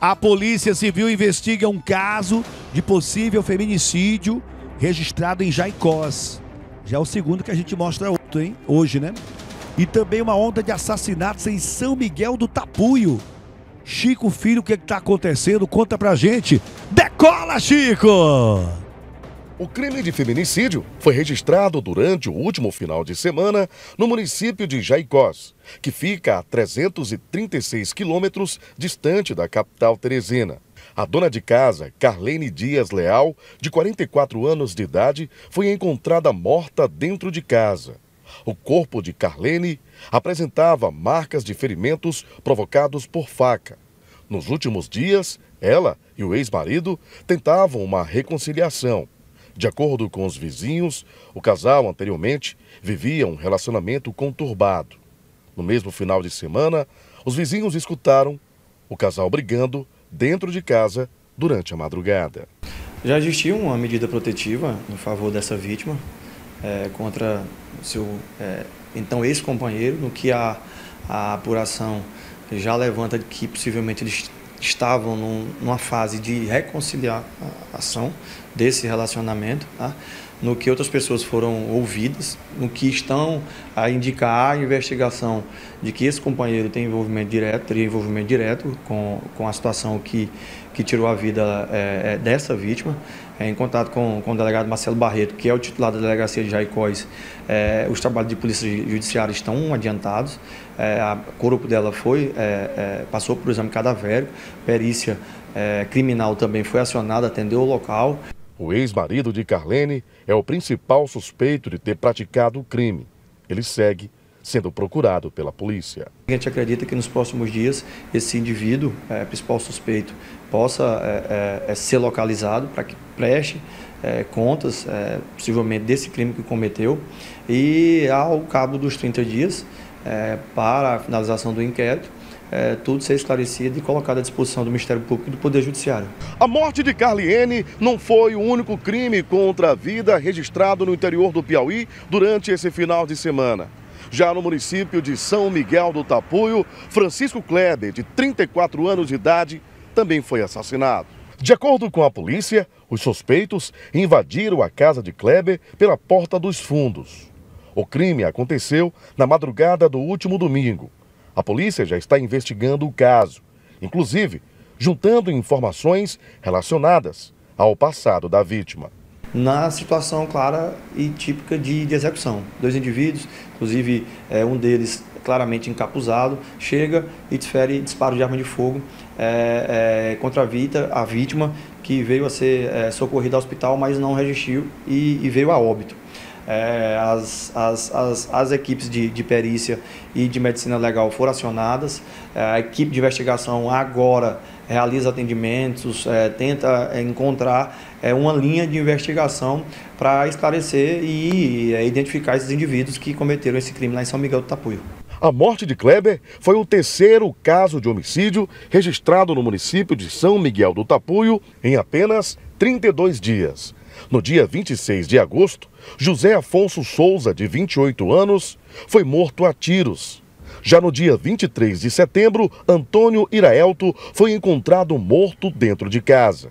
A Polícia Civil investiga um caso de possível feminicídio registrado em Jaicós. Já é o segundo que a gente mostra outro, hein? Hoje, né? E também uma onda de assassinatos em São Miguel do Tapuio. Chico Filho, o que está acontecendo? Conta pra gente. Decola, Chico! O crime de feminicídio foi registrado durante o último final de semana no município de Jaicós, que fica a 336 quilômetros distante da capital teresina. A dona de casa, Carlene Dias Leal, de 44 anos de idade, foi encontrada morta dentro de casa. O corpo de Carlene apresentava marcas de ferimentos provocados por faca. Nos últimos dias, ela e o ex-marido tentavam uma reconciliação de acordo com os vizinhos, o casal anteriormente vivia um relacionamento conturbado. No mesmo final de semana, os vizinhos escutaram o casal brigando dentro de casa durante a madrugada. Já existia uma medida protetiva em favor dessa vítima é, contra seu é, então ex-companheiro, no que a, a apuração já levanta que possivelmente eles estavam num, numa fase de reconciliação desse relacionamento, tá? No que outras pessoas foram ouvidas, no que estão a indicar a investigação de que esse companheiro tem envolvimento direto, teria envolvimento direto com, com a situação que, que tirou a vida é, dessa vítima. É, em contato com, com o delegado Marcelo Barreto, que é o titular da delegacia de Jaicóis, é, os trabalhos de polícia judiciária estão adiantados. A corpo dela foi, passou por exame cadavérico, perícia criminal também foi acionada, atendeu o local. O ex-marido de Carlene é o principal suspeito de ter praticado o crime. Ele segue sendo procurado pela polícia. A gente acredita que nos próximos dias esse indivíduo, é, principal suspeito, possa é, é, é ser localizado para que preste é, contas, é, possivelmente desse crime que cometeu, e ao cabo dos 30 dias, para a finalização do inquérito, é, tudo ser esclarecido e colocado à disposição do Ministério Público e do Poder Judiciário. A morte de Carliene não foi o único crime contra a vida registrado no interior do Piauí durante esse final de semana. Já no município de São Miguel do Tapuio, Francisco Kleber, de 34 anos de idade, também foi assassinado. De acordo com a polícia, os suspeitos invadiram a casa de Kleber pela porta dos fundos. O crime aconteceu na madrugada do último domingo. A polícia já está investigando o caso, inclusive juntando informações relacionadas ao passado da vítima. Na situação clara e típica de, de execução. Dois indivíduos, inclusive é, um deles claramente encapuzado, chega e desfere disparo de arma de fogo é, é, contra a, vita, a vítima, que veio a ser é, socorrida ao hospital, mas não resistiu e, e veio a óbito é, as, as, as, as, equipes de, de, perícia e de medicina legal foram acionadas, é, a equipe de investigação agora realiza atendimentos, é, tenta encontrar é, uma linha de investigação para esclarecer e é, identificar esses indivíduos que cometeram esse crime lá em São Miguel do Tapuio. A morte de Kleber foi o terceiro caso de homicídio registrado no município de São Miguel do Tapuio em apenas 32 dias. No dia 26 de agosto, José Afonso Souza, de 28 anos, foi morto a tiros. Já no dia 23 de setembro, Antônio Iraelto foi encontrado morto dentro de casa.